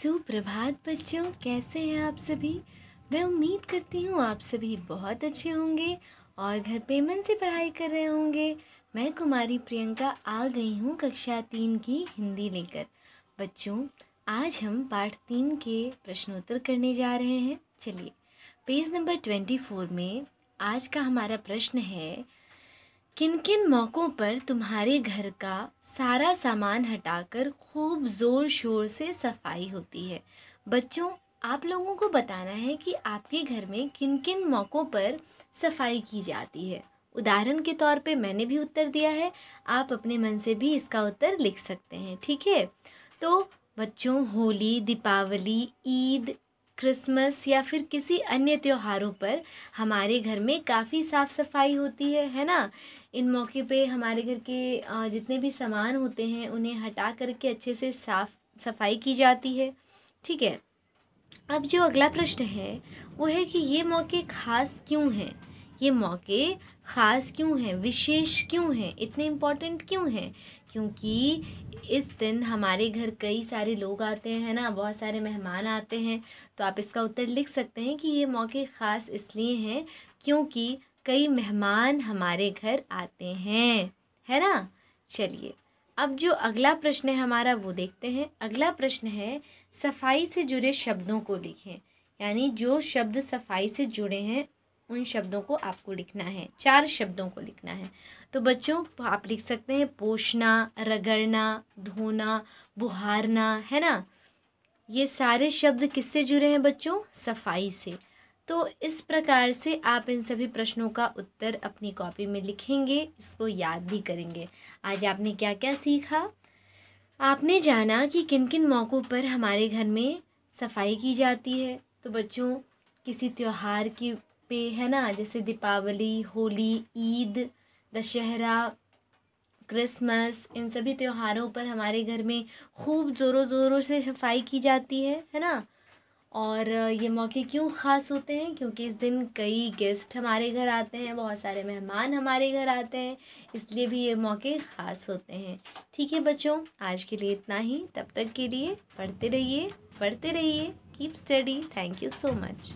सुप्रभात बच्चों, कैसे हैं आप सभी? मैं उम्मीद करती हूँ आप सभी बहुत अच्छे होंगे और घर पे मन से पढ़ाई कर रहे होंगे। मैं कुमारी प्रियंका आ गई हूँ कक्षा तीन की हिंदी लेकर। बच्चों, आज हम पाठ तीन के प्रश्नोत्तर करने जा रहे हैं। चलिए, पेज नंबर ट्वेंटी फोर में आज का हमारा प्रश्न है किन किन मौक़ों पर तुम्हारे घर का सारा सामान हटाकर खूब ज़ोर शोर से सफ़ाई होती है? बच्चों, आप लोगों को बताना है कि आपके घर में किन किन मौक़ों पर सफ़ाई की जाती है। उदाहरण के तौर पे मैंने भी उत्तर दिया है, आप अपने मन से भी इसका उत्तर लिख सकते हैं, ठीक है? तो बच्चों, होली, दीपावली, ईद क्रिसमस या फिर किसी अन्य त्योहारों पर हमारे घर में काफ़ी साफ़ सफ़ाई होती है है ना? इन मौके पे हमारे घर के जितने भी सामान होते हैं, उन्हें हटा करके अच्छे से साफ़ सफ़ाई की जाती है। ठीक है? अब जो अगला प्रश्न है, वो है कि ये मौके ख़ास क्यों हैं? ये मौके ख़ास क्यों हैं? विशेष क्यों हैं? इतने इम्पोर्टेंट क्यों हैं? क्योंकि इस दिन हमारे घर कई सारे लोग आते हैं ना, बहुत सारे मेहमान आते हैं तो आप इसका उत्तर लिख सकते हैं कि ये मौके ख़ास इसलिए हैं क्योंकि कई मेहमान हमारे घर आते हैं। है ना? चलिए, अब जो अगला प्रश्न है हमारा वो देखते हैं। अगला प्रश्न है, सफ़ाई से जुड़े शब्दों को लिखें। यानी जो शब्द सफ़ाई से जुड़े हैं उन शब्दों को आपको लिखना है, चार शब्दों को लिखना है। तो बच्चों, आप लिख सकते हैं पोषना, रगड़ना, धोना, बुहारना, है ना? ये सारे शब्द किससे जुड़े हैं बच्चों? सफ़ाई से। तो इस प्रकार से आप इन सभी प्रश्नों का उत्तर अपनी कॉपी में लिखेंगे, इसको याद भी करेंगे। आज आपने क्या क्या सीखा? आपने जाना कि किन किन मौक़ों पर हमारे घर में सफ़ाई की जाती है। तो बच्चों, किसी त्यौहार की पे, है ना? जैसे दीपावली, होली, ईद, दशहरा, क्रिसमस, इन सभी त्योहारों पर हमारे घर में खूब ज़ोरों ज़ोरों से सफ़ाई की जाती है है ना? और ये मौके क्यों ख़ास होते हैं? क्योंकि इस दिन कई गेस्ट हमारे घर आते हैं, बहुत सारे मेहमान हमारे घर आते हैं, इसलिए भी ये मौके ख़ास होते हैं। ठीक है बच्चों, आज के लिए इतना ही। तब तक के लिए पढ़ते रहिए पढ़ते रहिए। Keep study thank you so much